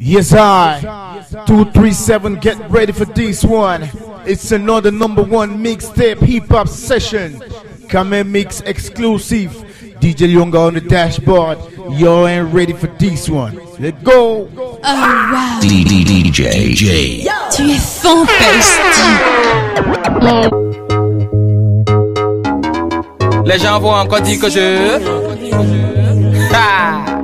Yes, I. 237, get ready for this one. It's another number one mixtape hip hop session. Come and mix exclusive. DJ Lyonga on the dashboard. Y'all ain't ready for this one. Let's go. Oh wow, DJ. DJ. tu es fantastique. Les gens vont encore dire que je. Ha!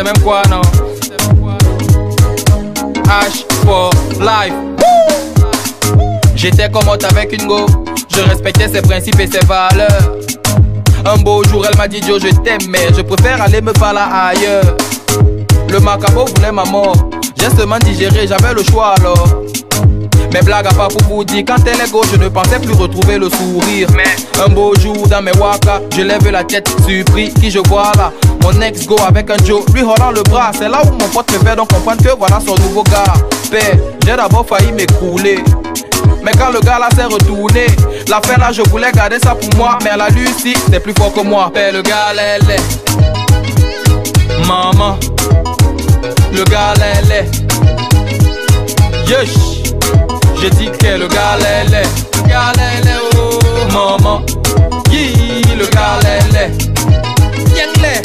C'est même quoi, non? H for life. J'étais comme autre avec une go. Je respectais ses principes et ses valeurs. Un beau jour, elle m'a dit Joe, je t'aime, mais je préfère aller me faire là ailleurs. Le macabre voulait ma mort. J'ai seulement digéré, j'avais le choix alors. Mes blagues à pas pour vous dire, quand elle est gauche, je ne pensais plus retrouver le sourire. Mais un beau jour dans mes waka, je lève la tête, surpris, qui je vois là? Mon ex go avec un Joe, lui holant le bras. C'est là où mon pote me fait donc comprendre que voilà son nouveau gars. Père, j'ai d'abord failli m'écrouler. Mais quand le gars là s'est retourné, l'affaire là je voulais garder ça pour moi. Mais la Lucie, c'est plus fort que moi. Père, le gars là, elle est. Maman, le gars là, elle est. J'ai dit que le gars lélé, le gars lélé, oh maman, Yi, le gars lélé, Yenglé.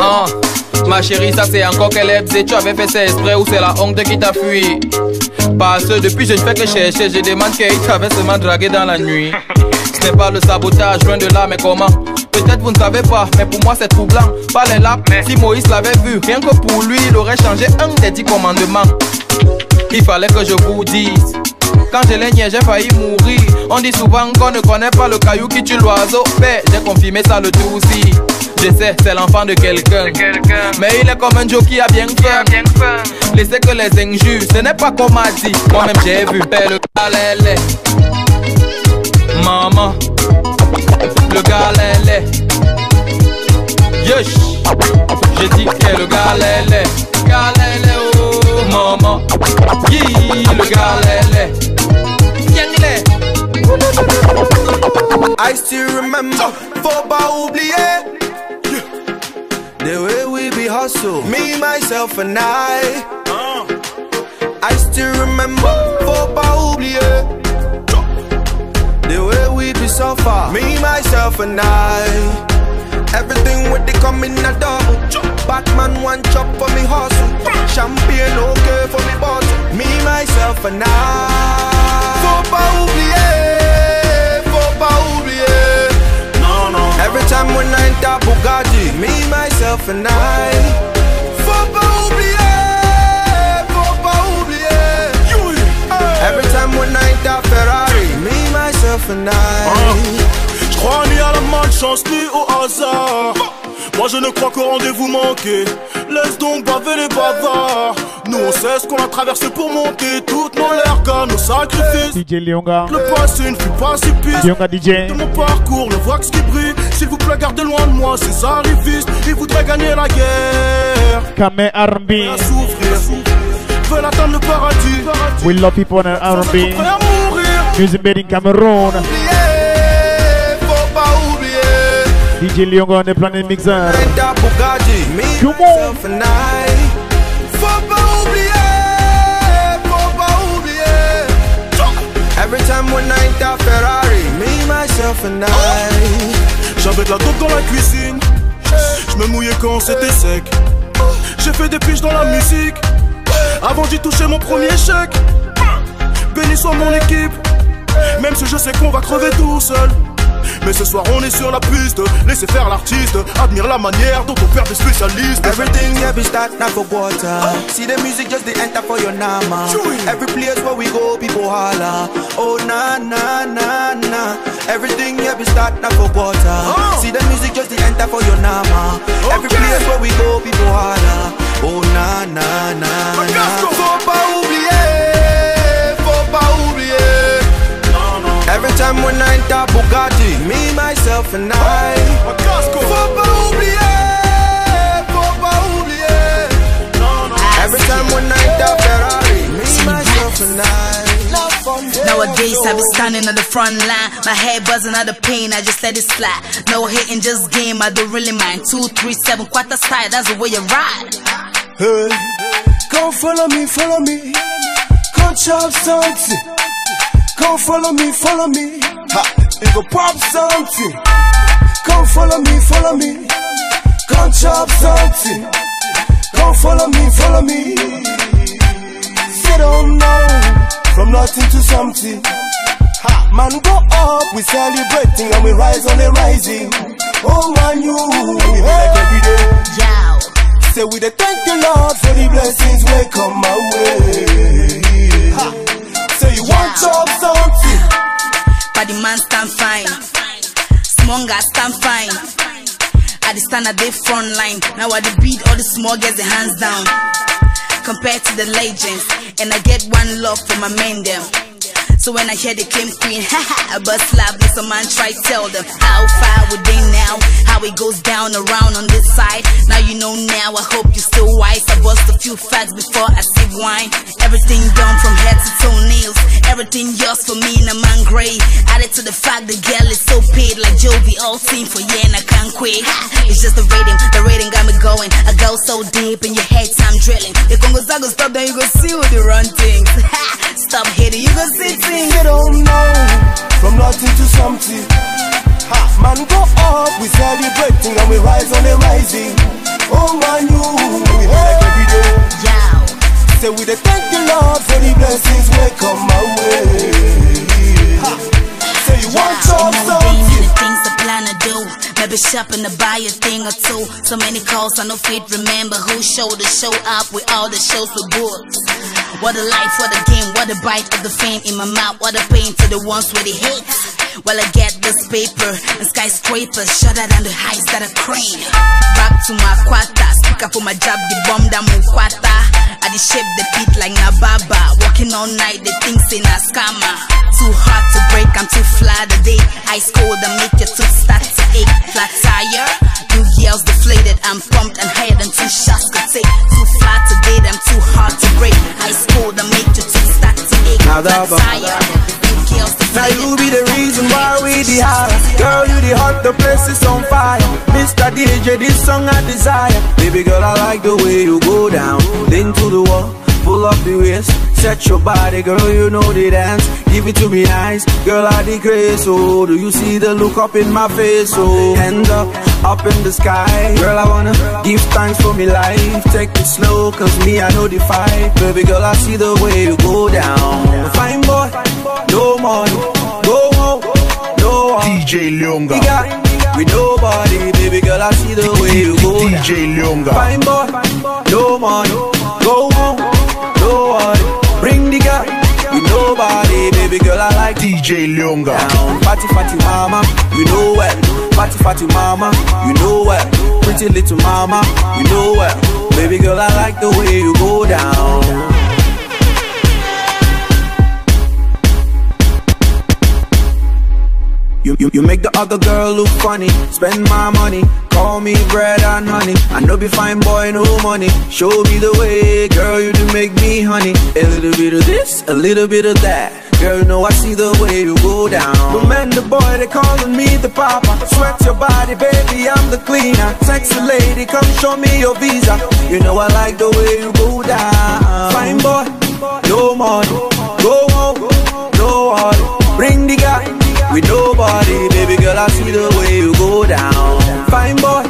Ah, ma chérie, ça c'est encore qu'elle est Tu avais fait ça exprès ou c'est la honte qui t'a fui Parce que depuis je ne fais que chercher, je demande qu'il t'avait seulement dragué dans la nuit. Ce n'est pas le sabotage, loin de là, mais comment? Peut-être vous ne savez pas, mais pour moi c'est troublant. Pas les si Moïse l'avait vu, rien que pour lui, il aurait changé un des dix commandements. Il fallait que je vous dise. Quand je l'ai nié, j'ai failli mourir. On dit souvent qu'on ne connaît pas le caillou qui tue l'oiseau. Mais j'ai confirmé ça le tout aussi. Je sais, c'est l'enfant de quelqu'un. Mais il est comme un jockey à bien faire. Laissez que les injures, ce n'est pas comme m'a dit. Moi-même j'ai vu. Père le galélé. Maman, le galélé. Yesh, j'ai dit que le galélé. Galélé, oh maman. Le. I still remember, faut pas oublier The way we be hustle, me, myself and I. I still remember, faut pas oublier The way we be suffer, me, myself and I Everything with the coming a double Batman one chop for me hustle Champagne okay for me bottle Me, myself and I. Faut pas oublier Faut pas oublier. Non, non Every time when I enter Bugatti Me, myself and I. Faut pas oublier Faut pas oublier. Every time when I enter Ferrari Me, myself and I malchance ni au hasard. Moi je ne crois qu'au rendez-vous manqué. Laisse donc baver les bavards. Nous on sait ce qu'on a traversé pour monter toutes nos lergas, nos sacrifices. DJ Lyonga. Le passé ne fut pas si. Lyonga DJ. De mon parcours, le wax qui brille. S'il vous plaît, gardez loin de moi ces arrivistes. Ils voudraient gagner la guerre. À souffrir. Veulent atteindre le paradis. We love people in mourir. Music made in Cameroon. DJ on oublier, faut pas oublier Every time when I Ferrari Me, myself and I J'avais de la dope dans la cuisine. Je me mouillais quand c'était sec. J'ai fait des piges dans la musique. Avant d'y toucher mon premier chèque. Béni soit mon équipe. Même si je sais qu'on va crever tout seul. Mais ce soir on est sur la piste. Laissez faire l'artiste. Admire la manière dont on perd des spécialistes. Everything every start now for water. See the music just the enter for your nama. Every place where we go, people holla. Oh na na na na. Everything every start now for water. See the music just the enter for your nama. Every place where we go, people holla. Oh na na na na. Me myself and I. Faut pas oublier, faut pas oublier. Every time when I enter Ferrari, me myself and I. Nowadays I be standing on the front line, my head buzzing out the pain, I just let it slide. No hitting, just game, I don't really mind. Two, three, seven, quarter style, that's the way you ride. Hey, come follow me, follow me. Come chop something. Come follow me, follow me. Ha, you go pop something. Come follow me, follow me. Come chop something. Come follow me, follow me. Sit on now, from nothing to something. Ha, man go up, we celebrating and we rise on the rising. Oh man, you, we like every day. Yow. Say we dey thank the Lord for the blessings wey come my way. Ha. Say you want chop something. But the man stand fine. Guy stand fine. I the stand at the front line. Now I the beat all the small girls the hands down. Compared to the legends. And I get one love for my men them. So when I hear the claim queen, haha, I bust slap, let some man try tell them how far would they now? How it goes down around on this side. Now you know now, I hope you still wise. I bust a few facts before I sip wine. Everything done from head to toenails. Everything yours for me in a man gray. Added to the fact the girl is so paid like Jovi, all seen for yeah, and I can't quit. It's just the rating, the rating got me going. I go so deep in your head, time drilling. The Congo's I go stop, then you go see what the run things. Stop hitting, you go sit things. don't know from nothing to something. Ha, man go up, we celebrating and we rise on the rising. Oh man, you, we like every day. Yow. Say we dey thank the Lord for the blessings wey come my way. Ha. Say you want chop something. Do. Maybe shopping to buy a thing or two. So many calls, I no fit remember who showed the show up with all the shows for books. What a life, what a game, what a bite of the fame in my mouth, what a pain to the ones with the hate. While I get this paper and skyscrapers, shudder than the heights that I crane. Back to my quarter, speak up for my job, the bomb that move mukwata. I the shape the beat like Nababa. Working all night, the things in a scammer. Too hard to break, I'm too fly today. Ice cold, I make your tooth start ache. Flat tire, you girls deflated. I'm pumped and higher than two shots could take. Too fly today, I'm too hard to break. Ice cold, I make your tooth start to ache. Flat tire, you Now you be the reason why we the high. Girl, you the hot, the place is on fire. Mr. DJ, this song I desire. Baby girl, I like the way you go down. Lean to the wall, pull up the waist. Set your body, girl, you know the dance. Give it to me eyes, girl, I the grace. Oh, do you see the look up in my face? Oh, hand up, up in the sky. Girl, I wanna give thanks for me life. Take it slow, cause me, I know the fight. Baby girl, I see the way you go down. Fine boy, no money, go home, no one. DJ We got with nobody, baby girl, I see the way you go down. DJ Lyonga. Fine boy, no money, baby girl, I like DJ Lyonga. down. Fatty fatty mama, you know well. Fatty fatty mama, you know well. Pretty little mama, you know well. Baby girl, I like the way you go down. You, you, you make the other girl look funny. Spend my money, call me bread and honey. I know be fine boy, no money. Show me the way, girl, you do make me honey. A little bit of this, a little bit of that. Girl, you know I see the way you go down. The man, the boy, they calling me the papa. Sweat your body, baby, I'm the cleaner. Sexy lady, come show me your visa. You know I like the way you go down. Fine boy, no money, go home, no one. Bring the guy with nobody, baby girl. I see the way you go down. Fine boy,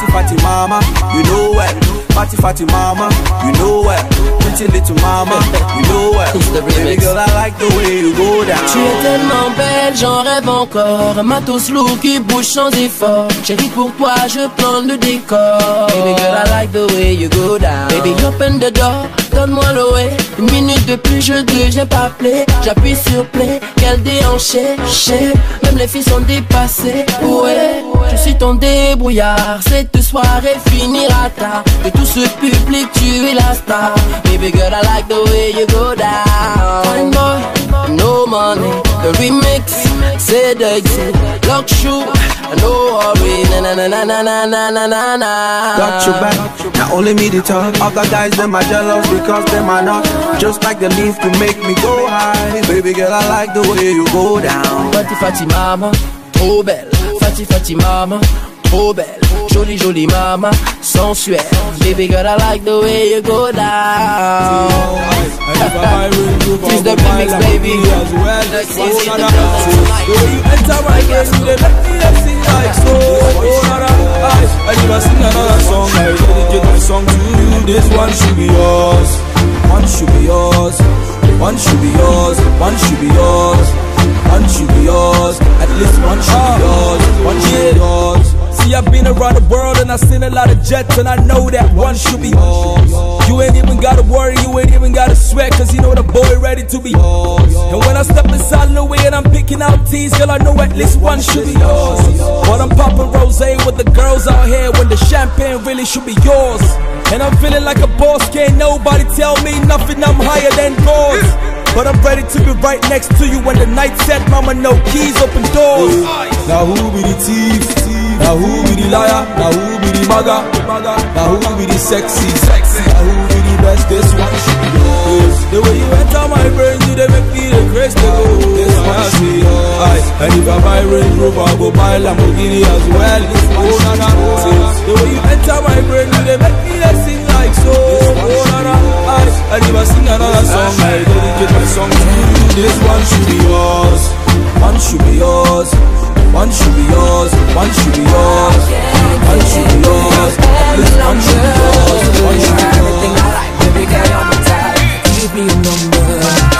Fatty fatty mama, you know well. Fatty fatty mama, you know well. Pretty little mama, you know well. Baby girl, I like the way you go down. Tu es tellement belle, j'en rêve encore. Matos lourd qui bouge sans effort. Chérie, pour toi, je plante le décor. Baby girl, the way you go down. Baby, open the door, donne-moi le. Une minute de plus, je deviens pas play. J'appuie sur play, quel déhanché. Même les filles sont dépassées. Ouais, je suis ton débrouillard. Cette soirée finira tard. De tout ce public, tu es la star. Baby girl, I like the way you go down. Boy, no money. The remix, c'est deuil tout. No worry, na na na na na na na na na. Got your back, not only me to talk. Other guys, them are jealous because them are not. Just like the leaf to make me go high. Baby girl, I like the way you go down. Fati Fati mama, trop belle. Fati Fati mama, trop belle. Jolie jolie mama, sensuelle. Baby girl, I like the way you go down. It's the remix, baby. Let's see it. The way you enter my game, you make me I never sing another song. I dedicate song to you. This one should be yours. One should be yours. One should be yours. One should be yours. One should be yours. At least one should be yours. One should be yours. See, I've been around the world and I've seen a lot of jets, and I know that one should be yours. You ain't even gotta worry, you ain't even gotta sweat, cause you know the boy ready to be yours. And when I step inside the way and I'm picking out teas, girl, I know at least one should be yours. But I'm popping rose with the girls out here when the champagne really should be yours. And I'm feeling like a boss, can't nobody tell me nothing, I'm higher than yours. But I'm ready to be right next to you when the night set, mama, no keys, open doors. Now who be the thief? Now who be the liar? Now who be the maga? Now who be the sexy? Now who be the best? This one should be yours. The way you enter my brain, you they make me the to go. This one I see yours. And if I buy Range Rover, I go buy Lamborghini as well. Oh na na, the way you enter my brain, you they make me they song, I dedicate my song to you. This one should be yours. One should be yours. One should be yours. One should be yours. One should be yours. One should be yours. One should be yours. I baby girl, you're my. Give me your number.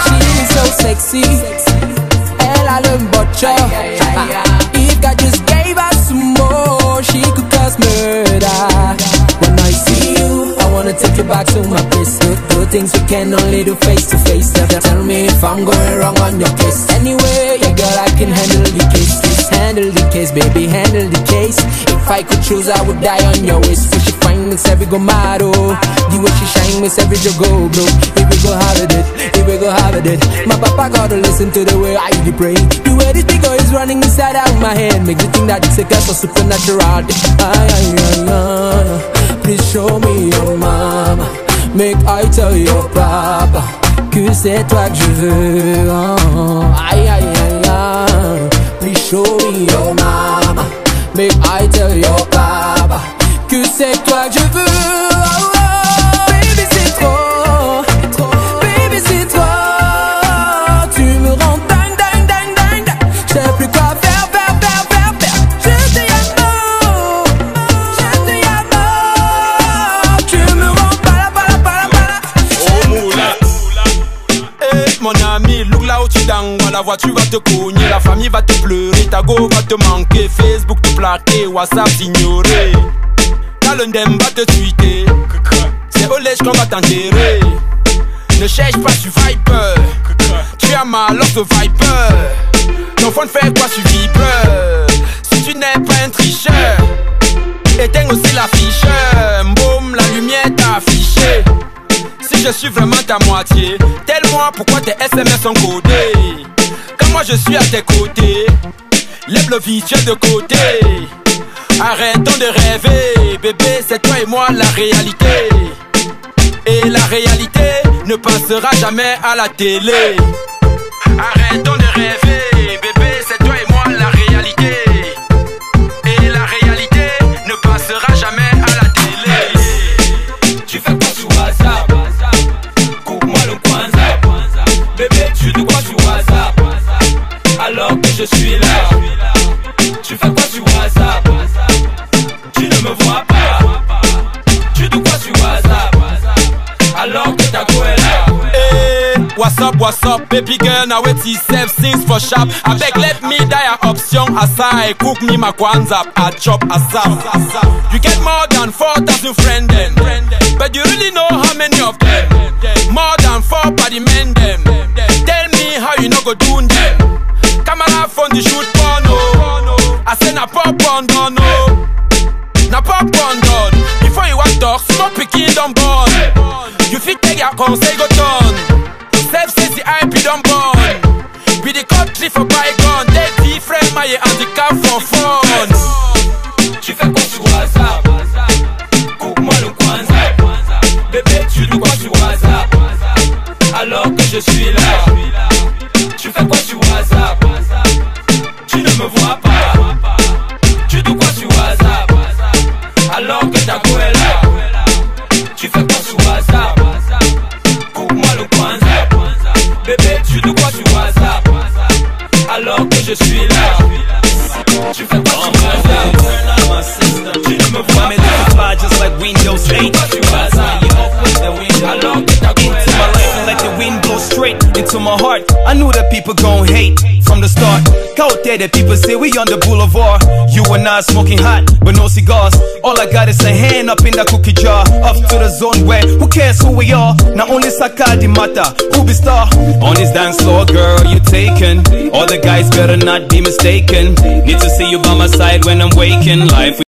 She's so sexy. Elle a le botcha. If God just gave us some more, she could cause murder. Wanna take you back to my place. Do, do things we can only do face to face. Tell- Tell me if I'm going wrong on your case. Anyway, yeah, girl, I can handle the case. Just handle the case, baby, handle the case. If I could choose, I would die on your waist. So she find me, every go mad, oh. The way she shine me, every just go, bro. If we go have it, if we go have it. My papa gotta listen to the way I dey pray. The way this figure is running inside out my head. Make me think that it's a curse or supernatural. Ay, ay, ay, ay. Make I tell your papa que c'est toi que je veux. Oh, aïe, aïe, aïe, aïe. Please show me your mama. Make I tell your papa que c'est toi que je veux. Oh, la voiture va te cogner, la famille va te pleurer, ta go va te manquer, Facebook te plaquer, WhatsApp t'ignorer. Calendem va te tweeter, c'est au lèche qu'on va t'enterrer. Ne cherche pas sur Viper, tu as mal de Viper. Ton phone fait quoi sur Viper? Si tu n'es pas un tricheur, éteins aussi l'afficheur. Boum, la lumière t'a affiché. Si je suis vraiment ta moitié, telle-moi pourquoi tes SMS sont codés? Moi je suis à tes côtés, lève le visuel de côté. Arrêtons de rêver, bébé, c'est toi et moi la réalité. Et la réalité ne passera jamais à la télé. Arrêtons de rêver, bébé, baby girl, now it is self things for sharp. I beg, let me die a option aside. Cook me my kwanzaa, I chop asap. You get more than 4,000 friends then. But you really know how many of them? More than four body men them. Tell me how you no go do them. Camera phone the shoot porno. I say na pop on done no. Na pop on done. Before you want talk, small pikin don born. You fit take your conseil go turn. van Ne me vois pas just like Windows 8 Into my life and let the wind blow straight into my heart. I knew that people gon' hate from the start. Out there that people say we on the boulevard. You and I smoking hot but no cigars. All I got is a hand up in the cookie jar. Up to the zone where who cares who we are? Now only Sakadi matter who be star. On this dance floor girl you taken. All the guys better not be mistaken. Need to see you by my side when I'm waking. Life